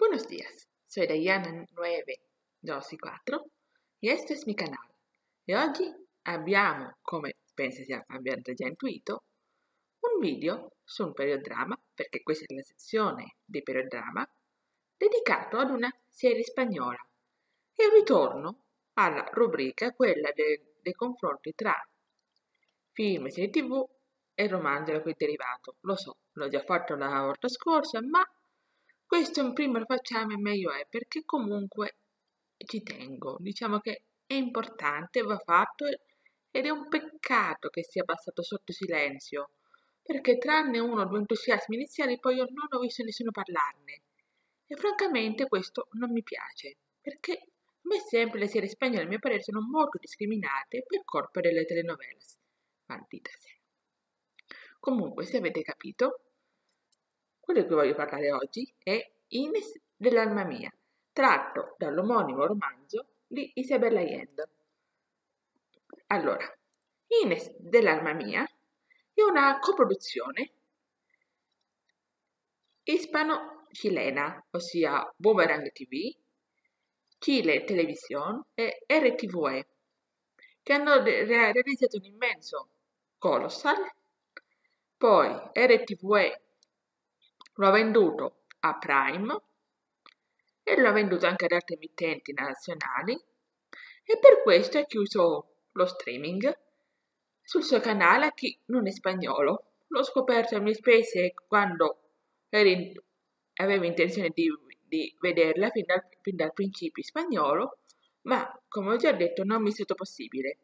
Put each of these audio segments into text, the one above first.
Buenos días, soy Diana 924 y este es mi canale. E oggi abbiamo, come penso abbiate già intuito, un video su un periodramma, perché questa è la sezione di periodramma, dedicato ad una serie spagnola e ritorno alla rubrica, quella de, dei confronti tra film, serie tv e romanzo da cui è derivato. Lo so, l'ho già fatto la volta scorsa, ma questo prima lo facciamo e meglio è, perché comunque ci tengo. Diciamo che è importante, va fatto ed è un peccato che sia passato sotto silenzio, perché tranne uno o due entusiasmi iniziali poi io non ho visto nessuno parlarne. E francamente questo non mi piace, perché come sempre le serie spagnole a mio parere sono molto discriminate per colpa delle telenovelas. Maldita sia. Comunque, se avete capito, quello di cui voglio parlare oggi è Ines dell'alma mia, tratto dall'omonimo romanzo di Isabella Allende. Allora, Ines dell'alma mia è una coproduzione ispano-cilena, ossia Boomerang TV, Chile Television e RTVE, che hanno realizzato un immenso Colossal, poi RTVE lo ha venduto a Prime e lo ha venduto anche ad altre emittenti nazionali e per questo ha chiuso lo streaming sul suo canale a chi non è spagnolo. L'ho scoperto a mie spese quando in, avevo intenzione di, di vederla fin dal, fin dal principio in spagnolo, ma come ho già detto non mi è stato possibile,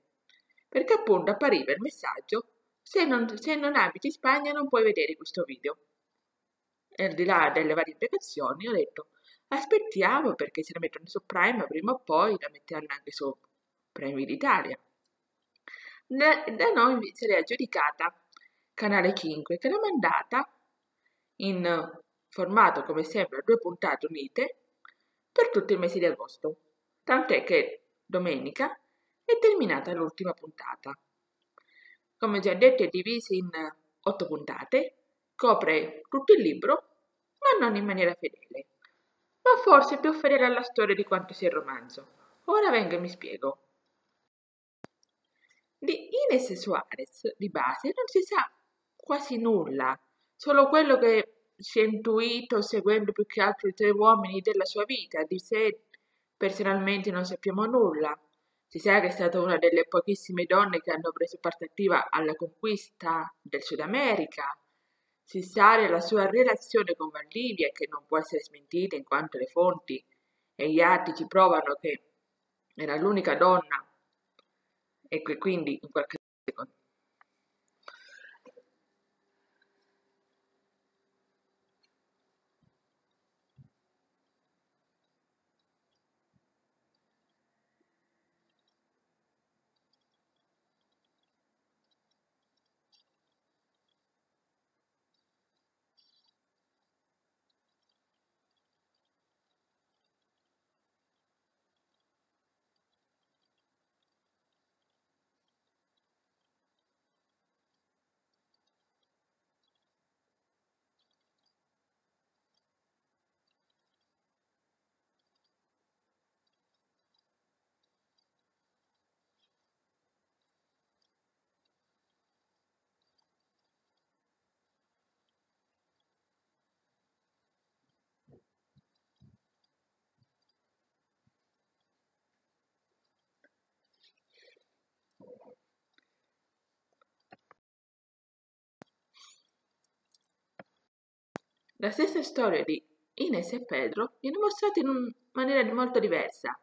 perché appunto appariva il messaggio se non, se non abiti in Spagna non puoi vedere questo video al di là delle varie implicazioni ho detto aspettiamo perché se la mettono su Prime prima o poi la metteranno anche su Prime d'Italia. Da, noi invece l'è aggiudicata Canale 5 che l'ha mandata in formato come sempre due puntate unite per tutto il mese di agosto, tant'è che domenica è terminata l'ultima puntata. Come già detto è divisa in otto puntate Copre tutto il libro, non in maniera fedele. Ma forse più fedele alla storia di quanto sia il romanzo. Ora vengo e mi spiego. Di Ines Suarez, di base, non si sa quasi nulla, solo quello che si è intuito seguendo più che altro i tre uomini della sua vita, di sé personalmente non sappiamo nulla. Si sa che è stata una delle pochissime donne che hanno preso parte attiva alla conquista del Sud America, si sa della sua relazione con Valdivia che non può essere smentita in quanto le fonti e gli atti ci provano che era l'unica donna e che quindi in qualche La stessa storia di Ines e Pedro viene mostrata in una maniera molto diversa.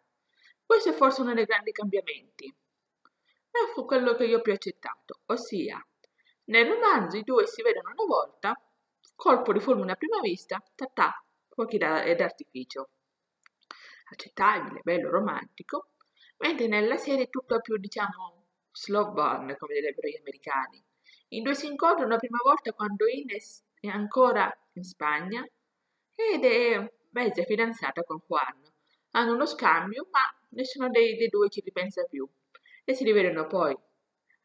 Questo è forse uno dei grandi cambiamenti. Ma fu quello che io più accettato, ossia, nel romanzo i due si vedono una volta, colpo di fulmine a prima vista, tatà, fuochi d'artificio. Accettabile, bello, romantico, mentre nella serie è tutto più, diciamo, slow burn, come direbbero gli americani. I due si incontrano la prima volta quando Ines è ancora in Spagna ed è mezza fidanzata con Juan. Hanno uno scambio, ma nessuno dei, dei due ci ripensa più e si rivedono poi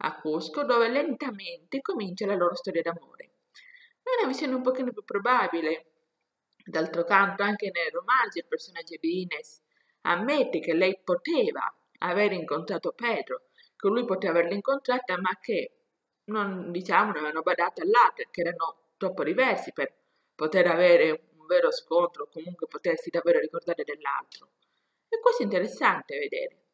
a Cusco dove lentamente comincia la loro storia d'amore. È una visione un pochino più probabile D'altro canto, anche nel romanzo il personaggio di Ines ammette che lei poteva aver incontrato Pedro, che lui poteva averla incontrata, ma che non, diciamo, non avevano badato all'altro, che erano troppo diversi per poter avere un vero scontro o comunque potersi davvero ricordare dell'altro. E questo è interessante vedere.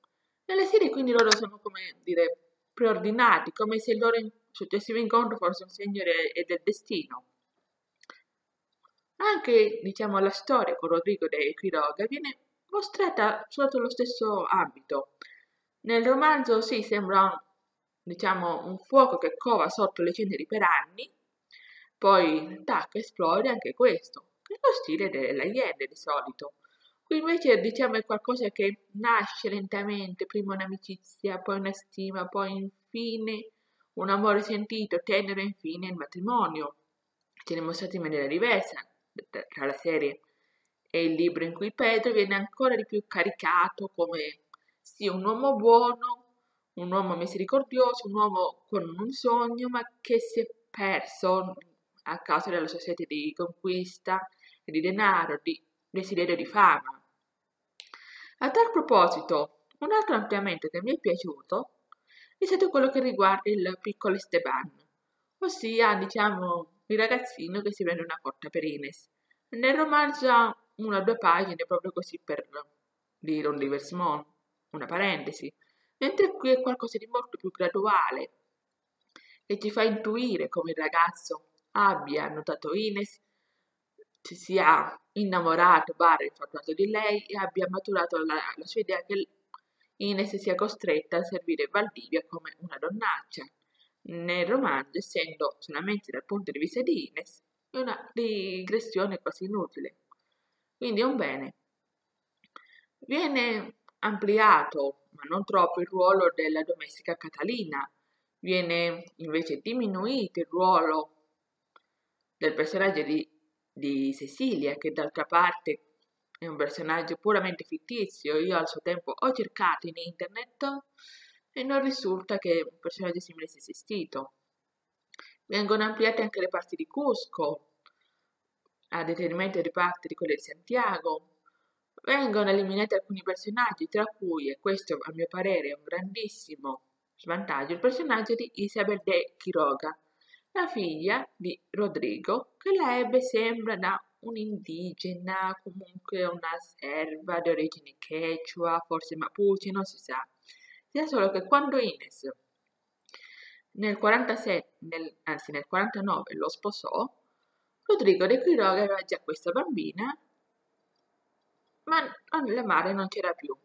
Nelle serie quindi loro sono come dire preordinati, come se il loro successivo incontro fosse un segno del destino. Anche, diciamo, la storia con Rodrigo de Quiroga viene mostrata sotto lo stesso ambito. Nel romanzo sì, sembra diciamo, un fuoco che cova sotto le ceneri per anni, poi tac, esplode anche questo, che è lo stile della Allende di solito. Qui invece diciamo è qualcosa che nasce lentamente, prima un'amicizia, poi una stima, poi infine un amore sentito, tenero e infine il matrimonio. Ce ne mostrati in maniera diversa tra la serie e il libro in cui Pedro viene ancora di più caricato come sì un uomo buono, un uomo misericordioso, un uomo con un sogno ma che si è perso a causa della sua sete di conquista, di denaro, di desiderio di fama. A tal proposito, un altro ampliamento che mi è piaciuto è stato quello che riguarda il piccolo Esteban, ossia, diciamo, il ragazzino che si prende una cotta per Ines. Nel romanzo una o due pagine proprio così per dire un diversement, una parentesi, mentre qui è qualcosa di molto più graduale e ci fa intuire come il ragazzo abbia notato Ines, si sia innamorato, barra infatuato di lei e abbia maturato la, la sua idea che Ines sia costretta a servire Valdivia come una donnaccia. Nel romanzo, essendo solamente dal punto di vista di Ines, è una digressione quasi inutile. Quindi è un bene. Viene ampliato, ma non troppo, il ruolo della domestica Catalina. Viene invece diminuito il ruolo del personaggio di, di Cecilia, che d'altra parte è un personaggio puramente fittizio. Io al suo tempo ho cercato in internet e non risulta che un personaggio simile sia esistito. Vengono ampliate anche le parti di Cusco, a detrimento di parti di quelle di Santiago, Vengono eliminati alcuni personaggi, tra cui, e questo a mio parere è un grandissimo svantaggio, il personaggio di Isabel de Quiroga, la figlia di Rodrigo, che la ebbe sembra da un'indigena, comunque una serva di origine quechua, forse mapuche, non si sa. Sia solo che quando Ines nel 47, nel, anzi nel 49 lo sposò, Rodrigo de Quiroga aveva già questa bambina ma la madre non c'era più.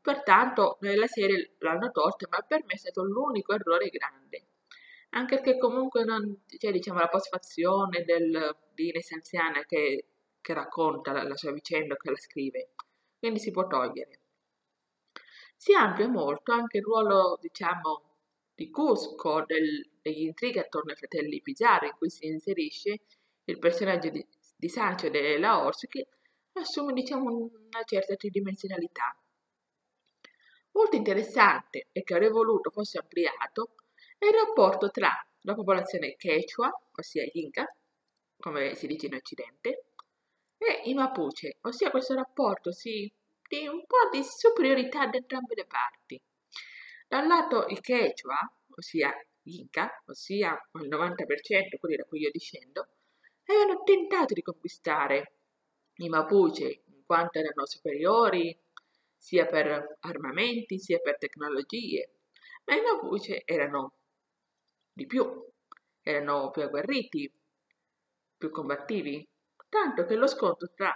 Pertanto nella serie l'hanno tolta, ma per me è stato l'unico errore grande. Anche perché comunque non c'è diciamo, la postfazione del, di Ines anziana che, che racconta la, la sua vicenda, che la scrive. Quindi si può togliere. Si amplia molto anche il ruolo, diciamo, di Cusco, del, degli intrighi attorno ai fratelli Pizarro, in cui si inserisce il personaggio di, di Sancho de la Orsi, che assume diciamo una certa tridimensionalità. Molto interessante e che avrei voluto fosse ampliato è il rapporto tra la popolazione Quechua, ossia Inca, come si dice in Occidente, e i Mapuche, ossia questo rapporto sì, di un po' di superiorità da entrambe le parti. Da un lato i Quechua, ossia Inca, ossia il 90% quelli da cui io discendo, avevano tentato di conquistare i Mapuche, in quanto erano superiori sia per armamenti sia per tecnologie, ma i Mapuche erano di più, erano più agguerriti, più combattivi, tanto che lo scontro tra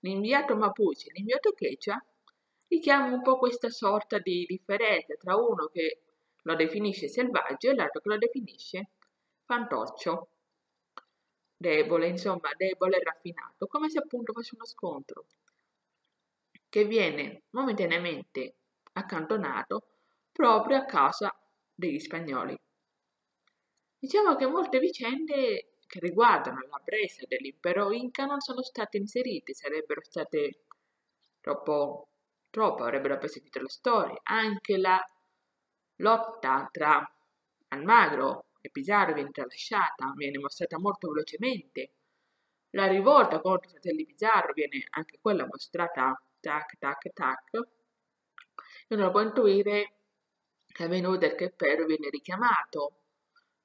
l'inviato Mapuche e l'inviato Quechua richiama un po' questa sorta di differenza tra uno che lo definisce selvaggio e l'altro che lo definisce fantoccio debole, insomma, debole e raffinato, come se appunto fosse uno scontro che viene momentaneamente accantonato proprio a causa degli spagnoli. Diciamo che molte vicende che riguardano la presa dell'impero Inca non sono state inserite, sarebbero state troppo, troppo avrebbero appesantito la storia. Anche la lotta tra Almagro e Pizarro viene tralasciata, viene mostrata molto velocemente. La rivolta contro i fratelli Pizarro viene anche quella mostrata tac tac tac. E uno può intuire che è venuto che Pero viene richiamato.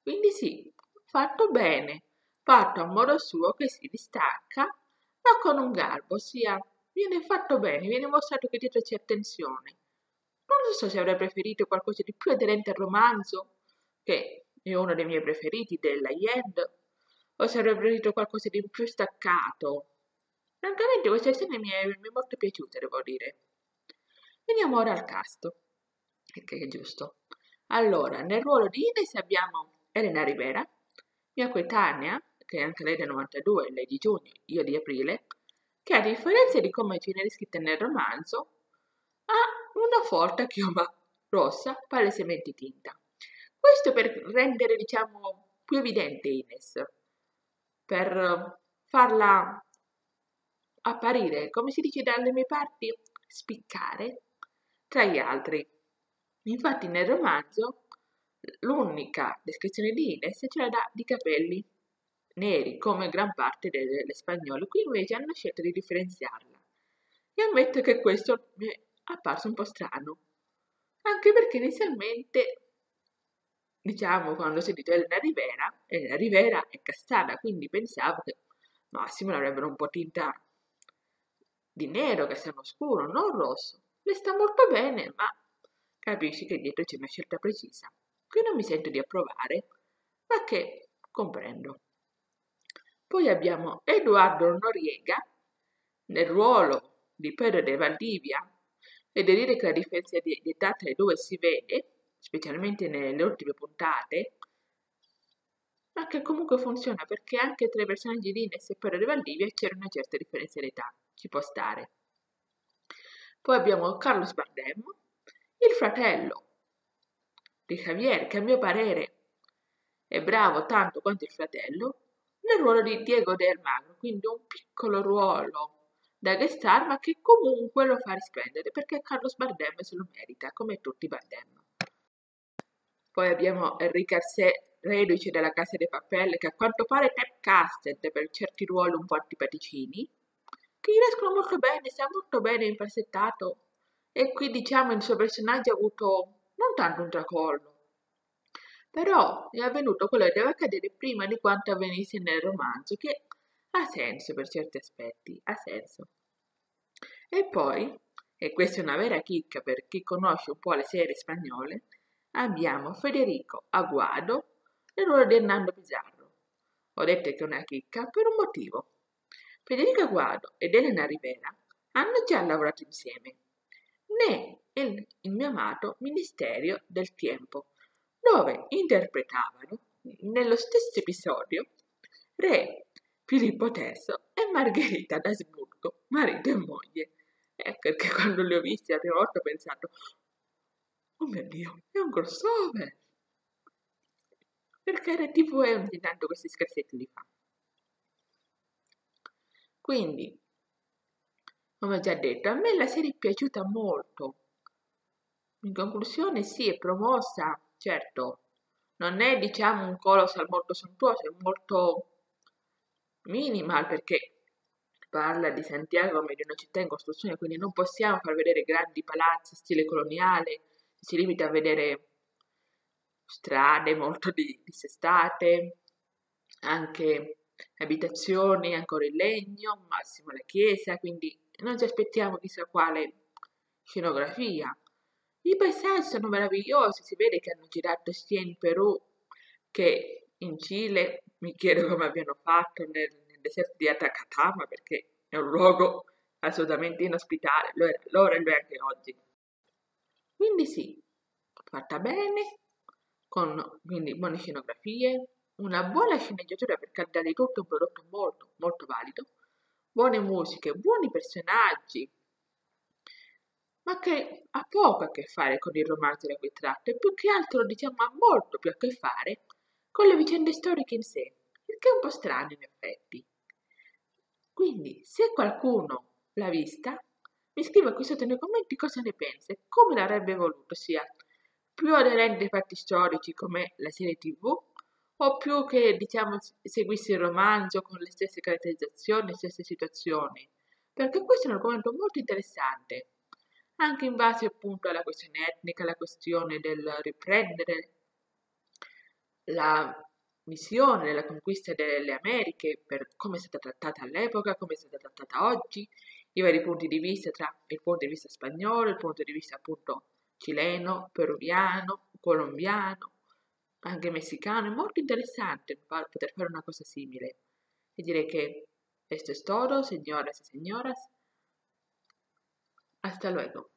Quindi sì, fatto bene, fatto a modo suo che si distacca, ma con un garbo, ossia viene fatto bene, viene mostrato che dietro c'è attenzione. Non so se avrei preferito qualcosa di più aderente al romanzo, che è uno dei miei preferiti della Yend, o se avrei preferito qualcosa di più staccato. Francamente questa scena mi è, mi è molto piaciuta, devo dire. Veniamo ora al cast, che è giusto. Allora, nel ruolo di Ines abbiamo Elena Rivera, mia coetanea, che è anche lei del 92, lei di giugno, io di aprile, che a differenza di come viene descritta nel romanzo, ha una forte chioma rossa palesemente tinta. Questo per rendere, diciamo, più evidente Ines, per farla apparire, come si dice dalle mie parti, spiccare tra gli altri. Infatti nel romanzo l'unica descrizione di Ines ce la dà di capelli neri come gran parte delle, delle spagnole, qui invece hanno scelto di differenziarla. E ammetto che questo mi è apparso un po' strano, anche perché inizialmente, diciamo, quando ho sentito Elena Rivera, Elena Rivera è castana, quindi pensavo che massimo l'avrebbero un po' tinta di nero, castano scuro, non rosso. Le sta molto bene, ma capisci che dietro c'è una scelta precisa, che non mi sento di approvare, ma che comprendo. Poi abbiamo Edoardo Noriega nel ruolo di Pedro de Valdivia e devo dire che la differenza di, di età tra i due si vede, specialmente nelle ultime puntate, ma che comunque funziona perché anche tra i personaggi di Ines e Pedro de Valdivia c'era una certa differenza di età, ci può stare. Poi abbiamo Carlos Bardem, il fratello di Javier, che a mio parere è bravo tanto quanto il fratello, nel ruolo di Diego Del Magro, quindi un piccolo ruolo da guest star, ma che comunque lo fa risplendere perché Carlos Bardem se lo merita, come tutti i Bardem. Poi abbiamo Enrique Arce, reduce della Casa dei Papel, che a quanto pare è typecasted per certi ruoli un po' antipaticini, che gli riescono molto bene, sta molto bene impersettato, e qui diciamo il suo personaggio ha avuto non tanto un tracollo, però è avvenuto quello che deve accadere prima di quanto avvenisse nel romanzo, che ha senso per certi aspetti, ha senso. E poi, e questa è una vera chicca per chi conosce un po' le serie spagnole, abbiamo Federico Aguado nel ruolo di Hernando Pizarro. Ho detto che è una chicca per un motivo. Federico Aguado ed Elena Rivera hanno già lavorato insieme, né il, il mio amato Ministerio del Tempo, dove interpretavano nello stesso episodio Re Filippo III e Margherita d'Asburgo, marito e moglie. Ecco perché quando li ho visti la prima volta ho pensato, oh mio Dio, è un crossover! Perché RTV ogni tanto questi scherzetti li fa. Quindi, come ho già detto, a me la serie è piaciuta molto. In conclusione, sì, è promossa Certo, non è diciamo un colossal molto sontuoso, è molto minimal perché parla di Santiago come di una città in costruzione, quindi non possiamo far vedere grandi palazzi stile coloniale, si limita a vedere strade molto dissestate, anche abitazioni ancora in legno, massimo la chiesa, quindi non ci aspettiamo chissà quale scenografia. I paesaggi sono meravigliosi, si vede che hanno girato sia in Perù che in Cile. Mi chiedo come abbiano fatto nel, nel deserto di Atacama perché è un luogo assolutamente inospitale, lo era, lo è anche oggi. Quindi sì, fatta bene, con quindi buone scenografie, una buona sceneggiatura per carità di tutto, un prodotto molto molto valido, buone musiche, buoni personaggi, ma che ha poco a che fare con il romanzo da cui tratta e più che altro diciamo ha molto più a che fare con le vicende storiche in sé, il che è un po' strano in effetti. Quindi, se qualcuno l'ha vista, mi scriva qui sotto nei commenti cosa ne pensa e come l'avrebbe voluto, sia più aderente ai fatti storici come la serie tv o più che diciamo seguissi il romanzo con le stesse caratterizzazioni, le stesse situazioni, perché questo è un argomento molto interessante, anche in base appunto alla questione etnica, alla questione del riprendere la missione della conquista delle Americhe per come è stata trattata all'epoca, come è stata trattata oggi, i vari punti di vista tra il punto di vista spagnolo, il punto di vista appunto cileno, peruviano, colombiano, anche messicano. È molto interessante poter fare una cosa simile. E direi che questo è tutto, signoras e signoras. Hasta luego.